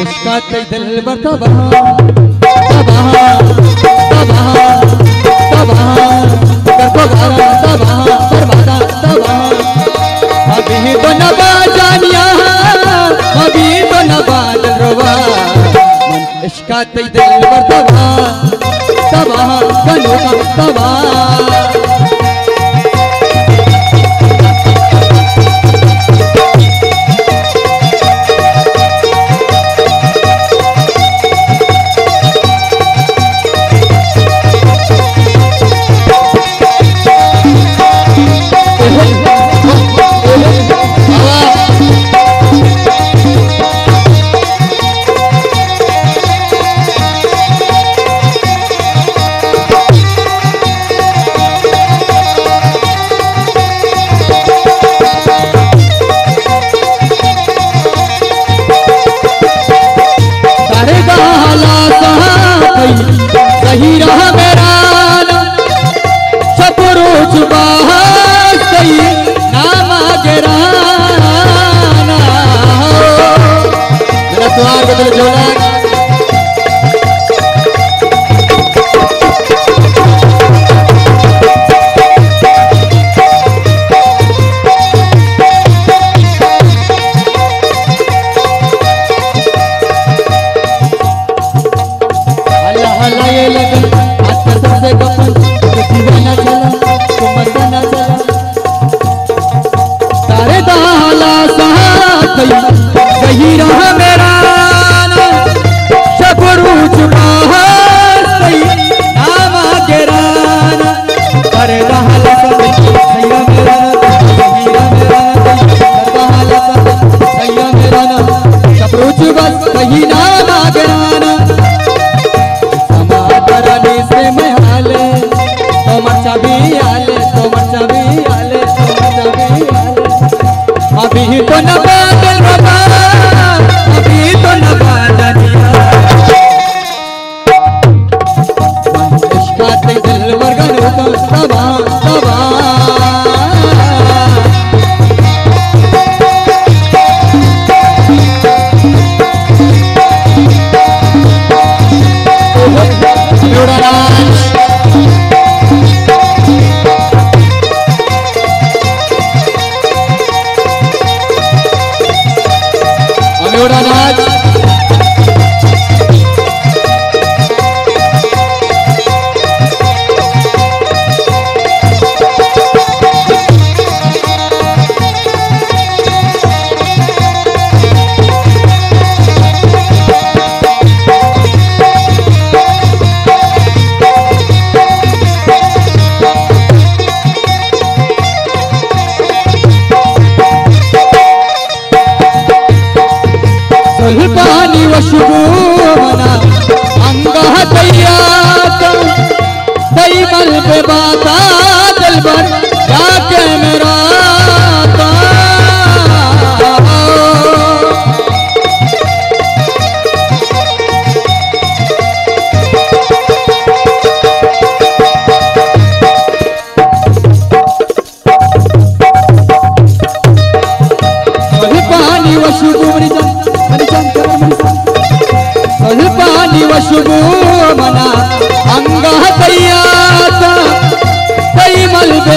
उसका कई तो दिल पर तो तबाह तबाह तबाह तबाह कर को गारा तबाह बर्बादा तबाह अभी तो नबा जानिया अभी तो नबा दरवा इसका कई दिल पर तबाह तबाह कनो का तबाह। स्वर्ग दिल झोलक Father. खुशबू मना अंगा तैयार तैमल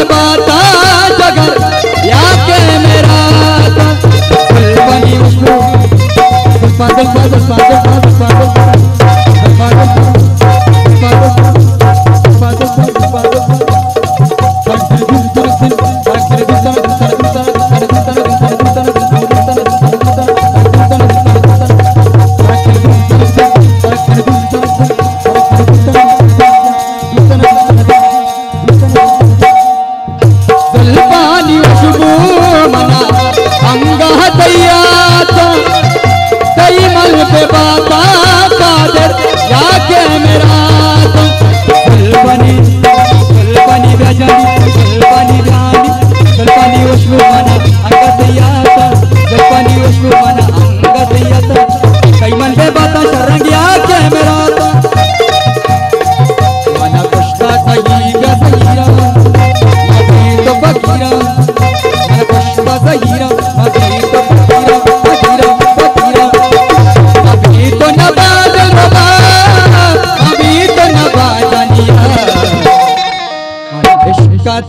माता जगर मेरा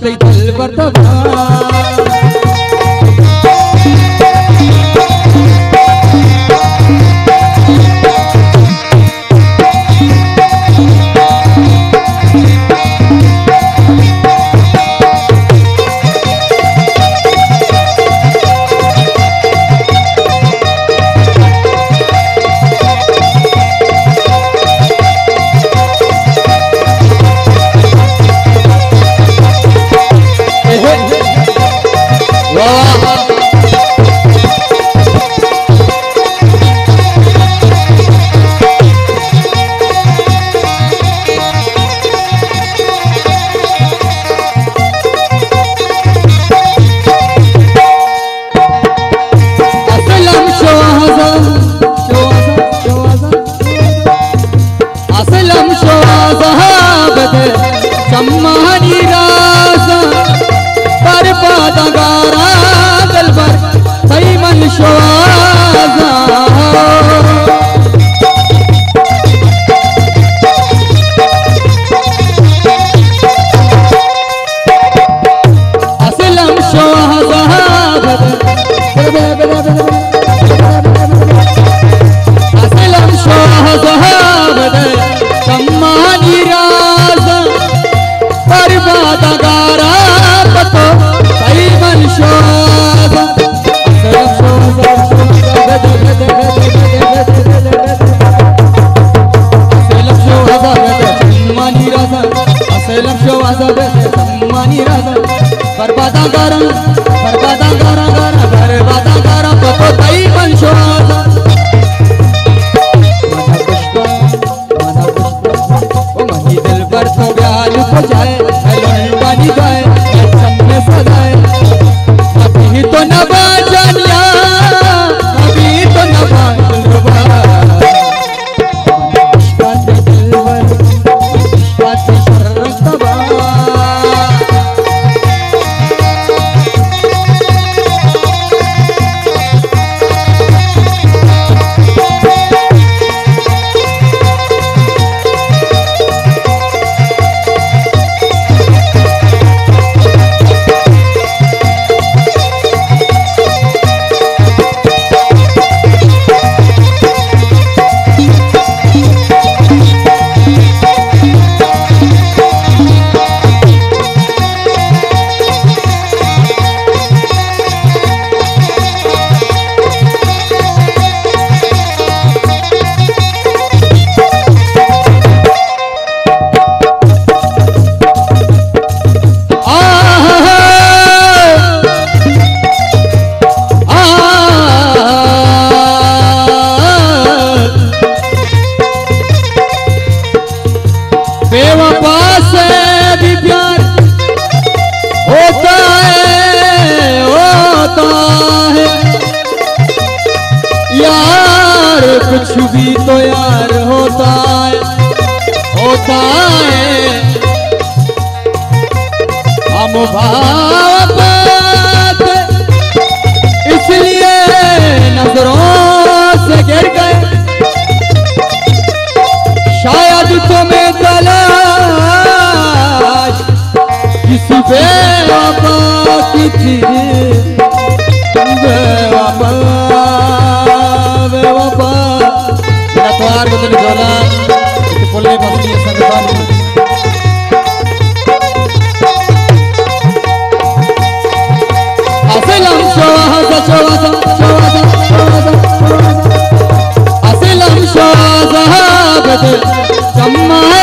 तलवर मानी Thank you. भी तो यार होता है होता है। हम बात इसलिए नज़रों से गिर गए। शायद तुम्हें तलाश किसी बेवफा की थी द्वार बदल जोला बोलने बदली संगतान şahaza şahaza Asylum şahaza bede Zammani